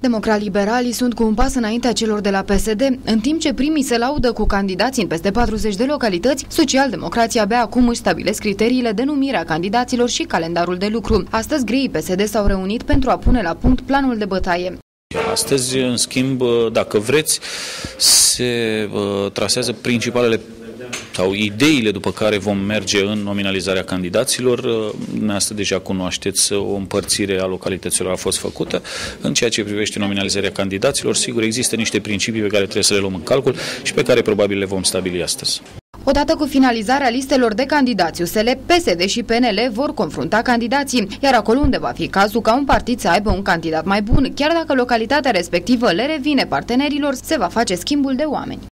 Democrat-liberalii sunt cu un pas înaintea celor de la PSD, în timp ce primii se laudă cu candidații în peste 40 de localități, social-democrații abia acum își stabilesc criteriile de numire a candidaților și calendarul de lucru. Astăzi, greii PSD s-au reunit pentru a pune la punct planul de bătaie. Astăzi, în schimb, dacă vreți, se uh, trasează principalele sau ideile după care vom merge în nominalizarea candidaților. Asta deja cunoașteți, o împărțire a localităților a fost făcută. În ceea ce privește nominalizarea candidaților, sigur, există niște principii pe care trebuie să le luăm în calcul și pe care probabil le vom stabili astăzi. Odată cu finalizarea listelor de candidați USL, PSD și PNL vor confrunta candidații, iar acolo unde va fi cazul ca un partid să aibă un candidat mai bun, chiar dacă localitatea respectivă le revine partenerilor, se va face schimbul de oameni.